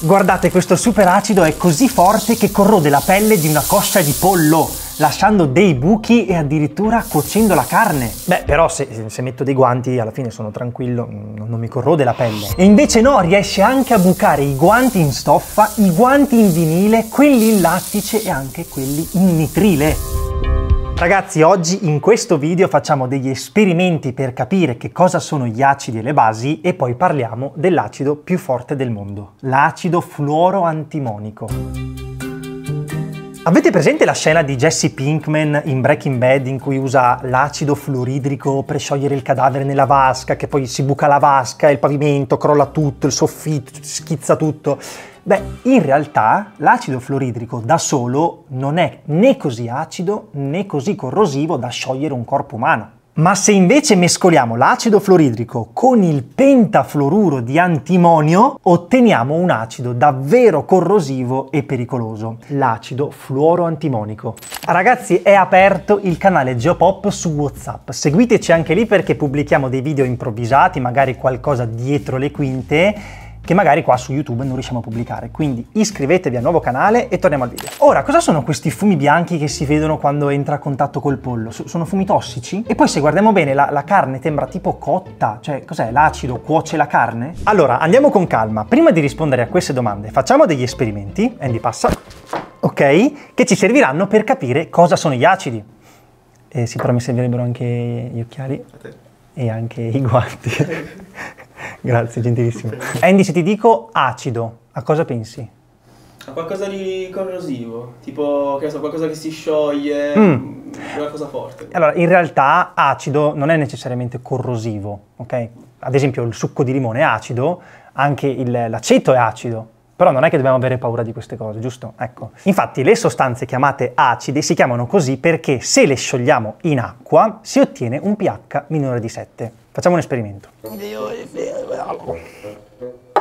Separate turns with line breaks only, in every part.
Guardate, questo superacido è così forte che corrode la pelle di una coscia di pollo, lasciando dei buchi e addirittura cuocendo la carne. Beh, però se, se metto dei guanti alla fine sono tranquillo, non, non mi corrode la pelle. E invece no, riesce anche a bucare i guanti in stoffa, i guanti in vinile, quelli in lattice e anche quelli in nitrile. Ragazzi, oggi in questo video facciamo degli esperimenti per capire che cosa sono gli acidi e le basi e poi parliamo dell'acido più forte del mondo, l'acido fluoroantimonico. Avete presente la scena di Jesse Pinkman in Breaking Bad in cui usa l'acido fluoridrico per sciogliere il cadavere nella vasca, che poi si buca la vasca, il pavimento crolla tutto, il soffitto, schizza tutto? Beh, in realtà l'acido fluoridrico da solo non è né così acido né così corrosivo da sciogliere un corpo umano. Ma se invece mescoliamo l'acido fluoridrico con il pentafluoruro di antimonio, otteniamo un acido davvero corrosivo e pericoloso, l'acido fluoroantimonico. Ragazzi, è aperto il canale Geopop su WhatsApp. Seguiteci anche lì perché pubblichiamo dei video improvvisati, magari qualcosa dietro le quinte che magari qua su YouTube non riusciamo a pubblicare. Quindi iscrivetevi al nuovo canale e torniamo al video. Ora, cosa sono questi fumi bianchi che si vedono quando entra a contatto col pollo? sono fumi tossici? E poi se guardiamo bene, la, la carne sembra tipo cotta, cioè cos'è? L'acido cuoce la carne? Allora, andiamo con calma. Prima di rispondere a queste domande, facciamo degli esperimenti. Andy passa. Ok? Che ci serviranno per capire cosa sono gli acidi. Eh, sì, però mi servirebbero anche gli occhiali e anche i guanti. Grazie, gentilissimo. Andy, se ti dico acido, a cosa pensi?
A qualcosa di corrosivo, tipo che so, qualcosa che si scioglie, mm. una cosa forte.
Allora, in realtà acido non è necessariamente corrosivo, ok? Ad esempio il succo di limone è acido, anche l'aceto è acido, però non è che dobbiamo avere paura di queste cose, giusto? Ecco. Infatti le sostanze chiamate acidi si chiamano così perché se le sciogliamo in acqua si ottiene un pH minore di 7. Facciamo un esperimento.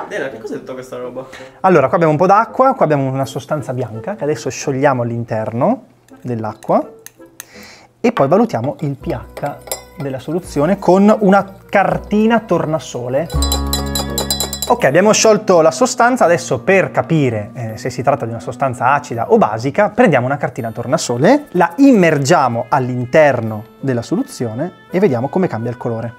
Dena, che cos'è tutta questa roba?
Allora, qua abbiamo un po' d'acqua, qua abbiamo una sostanza bianca che adesso sciogliamo all'interno dell'acqua e poi valutiamo il pH della soluzione con una cartina tornasole. Ok, abbiamo sciolto la sostanza, adesso per capire eh, se si tratta di una sostanza acida o basica, prendiamo una cartina tornasole, la immergiamo all'interno della soluzione e vediamo come cambia il colore.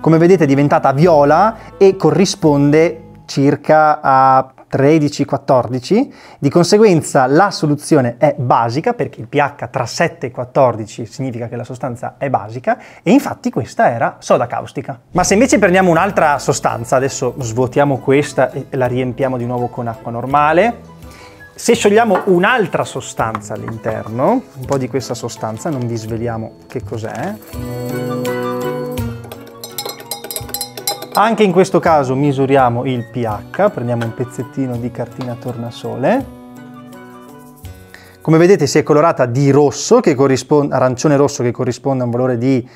Come vedete è diventata viola e corrisponde circa a 13-14, di conseguenza la soluzione è basica perché il pH tra 7 e 14 significa che la sostanza è basica e infatti questa era soda caustica. Ma se invece prendiamo un'altra sostanza, adesso svuotiamo questa e la riempiamo di nuovo con acqua normale, se sciogliamo un'altra sostanza all'interno, un po' di questa sostanza, non vi sveliamo che cos'è, Anche in questo caso misuriamo il pH, prendiamo un pezzettino di cartina tornasole. Come vedete si è colorata di rosso, che corrisponde, arancione rosso che corrisponde a un valore di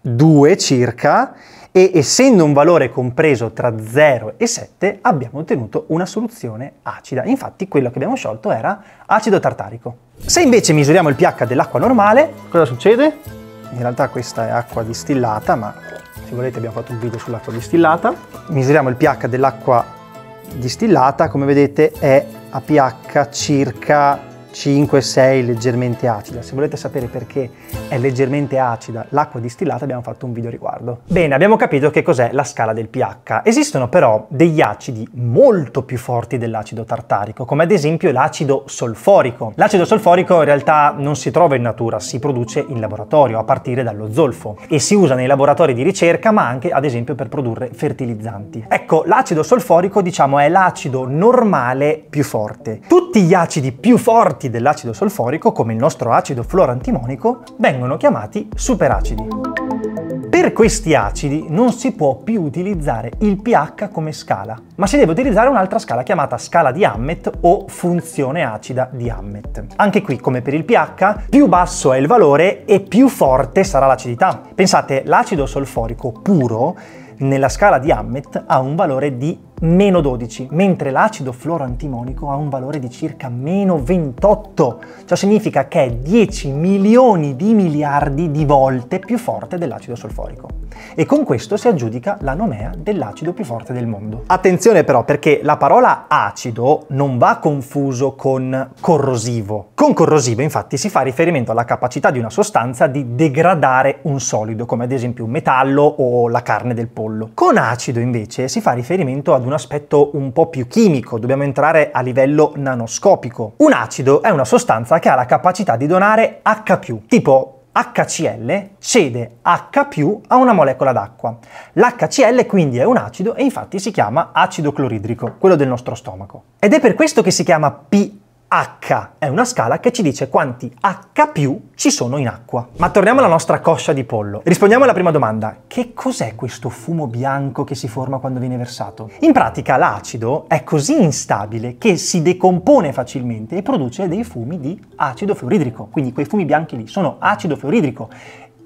2 circa, e essendo un valore compreso tra 0 e 7 abbiamo ottenuto una soluzione acida. Infatti quello che abbiamo sciolto era acido tartarico. Se invece misuriamo il pH dell'acqua normale, cosa succede? In realtà questa è acqua distillata, ma se volete abbiamo fatto un video sull'acqua distillata. Misuriamo il pH dell'acqua distillata, come vedete è a pH circa 5-6 leggermente acida. Se volete sapere perché è leggermente acida l'acqua distillata abbiamo fatto un video riguardo. Bene, abbiamo capito che cos'è la scala del pH. Esistono però degli acidi molto più forti dell'acido tartarico, come ad esempio l'acido solforico. L'acido solforico in realtà non si trova in natura, si produce in laboratorio a partire dallo zolfo e si usa nei laboratori di ricerca ma anche ad esempio per produrre fertilizzanti. Ecco, l'acido solforico diciamo è l'acido normale più forte. Tutti gli acidi più forti dell'acido solforico, come il nostro acido fluorantimonico, vengono chiamati superacidi. Per questi acidi non si può più utilizzare il pH come scala, ma si deve utilizzare un'altra scala chiamata scala di Hammett o funzione acida di Hammett. Anche qui, come per il pH, più basso è il valore e più forte sarà l'acidità. Pensate, l'acido solforico puro nella scala di Hammett ha un valore di meno 12, mentre l'acido fluoroantimonico ha un valore di circa meno 28. Ciò significa che è 10 milioni di miliardi di volte più forte dell'acido solforico. E con questo si aggiudica la nomea dell'acido più forte del mondo. Attenzione però perché la parola acido non va confuso con corrosivo. Con corrosivo infatti si fa riferimento alla capacità di una sostanza di degradare un solido, come ad esempio un metallo o la carne del pollo. Con acido invece si fa riferimento ad un aspetto un po' più chimico, dobbiamo entrare a livello nanoscopico. Un acido è una sostanza che ha la capacità di donare H+, tipo HCl cede H a una molecola d'acqua. L'HCl quindi è un acido e infatti si chiama acido cloridrico, quello del nostro stomaco. Ed è per questo che si chiama pH H è una scala che ci dice quanti H più ci sono in acqua. Ma torniamo alla nostra coscia di pollo. Rispondiamo alla prima domanda. Che cos'è questo fumo bianco che si forma quando viene versato? In pratica l'acido è così instabile che si decompone facilmente e produce dei fumi di acido fluoridrico. Quindi quei fumi bianchi lì sono acido fluoridrico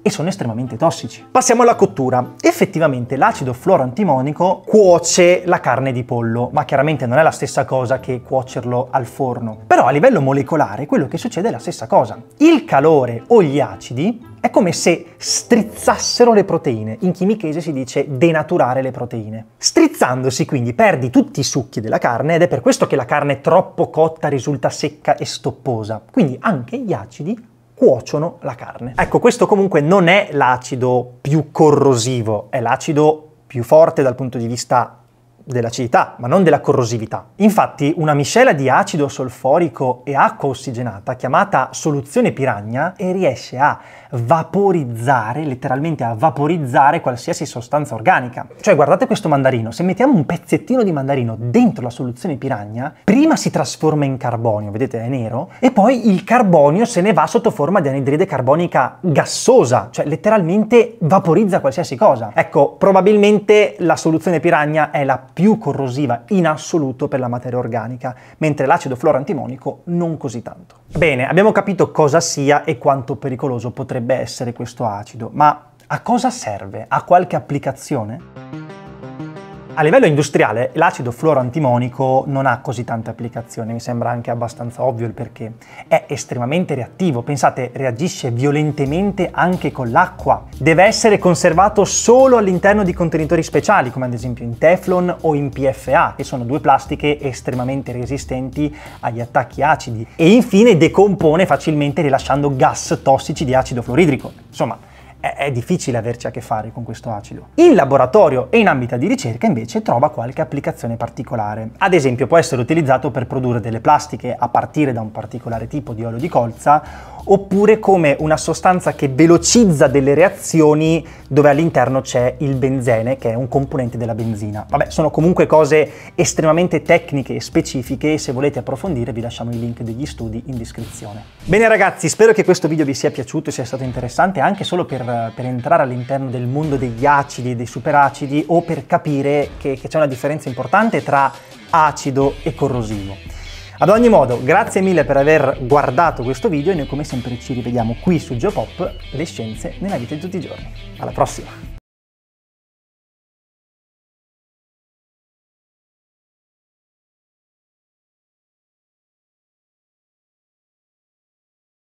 e sono estremamente tossici. Passiamo alla cottura. Effettivamente l'acido fluoroantimonico cuoce la carne di pollo, ma chiaramente non è la stessa cosa che cuocerlo al forno. Però a livello molecolare quello che succede è la stessa cosa. Il calore o gli acidi è come se strizzassero le proteine. In chimichese si dice denaturare le proteine. Strizzandosi quindi perdi tutti i succhi della carne ed è per questo che la carne troppo cotta risulta secca e stopposa. Quindi anche gli acidi cuociono la carne. Ecco, questo comunque non è l'acido più corrosivo, è l'acido più forte dal punto di vista dell'acidità, ma non della corrosività. Infatti una miscela di acido solforico e acqua ossigenata, chiamata soluzione piragna, riesce a vaporizzare, letteralmente a vaporizzare qualsiasi sostanza organica. Cioè guardate questo mandarino, se mettiamo un pezzettino di mandarino dentro la soluzione piragna, prima si trasforma in carbonio, vedete è nero, e poi il carbonio se ne va sotto forma di anidride carbonica gassosa, cioè letteralmente vaporizza qualsiasi cosa. Ecco, probabilmente la soluzione piragna è la più corrosiva in assoluto per la materia organica, mentre l'acido fluoroantimonico non così tanto. Bene, abbiamo capito cosa sia e quanto pericoloso potrebbe essere questo acido, ma a cosa serve? Ha qualche applicazione? A livello industriale l'acido fluoroantimonico non ha così tante applicazioni, mi sembra anche abbastanza ovvio il perché. È estremamente reattivo, pensate, reagisce violentemente anche con l'acqua. Deve essere conservato solo all'interno di contenitori speciali, come ad esempio in Teflon o in PFA, che sono due plastiche estremamente resistenti agli attacchi acidi. E infine decompone facilmente rilasciando gas tossici di acido fluoridrico. Insomma, è, difficile averci a che fare con questo acido. In laboratorio e in ambito di ricerca invece trova qualche applicazione particolare. Ad esempio può essere utilizzato per produrre delle plastiche a partire da un particolare tipo di olio di colza oppure come una sostanza che velocizza delle reazioni dove all'interno c'è il benzene, che è un componente della benzina. Vabbè, sono comunque cose estremamente tecniche e specifiche e se volete approfondire vi lasciamo i link degli studi in descrizione. Bene ragazzi, spero che questo video vi sia piaciuto sia stato interessante anche solo per, per entrare all'interno del mondo degli acidi e dei superacidi o per capire che, che c'è una differenza importante tra acido e corrosivo. Ad ogni modo, grazie mille per aver guardato questo video e noi come sempre ci rivediamo qui su Geopop, le scienze nella vita di tutti i giorni. Alla prossima!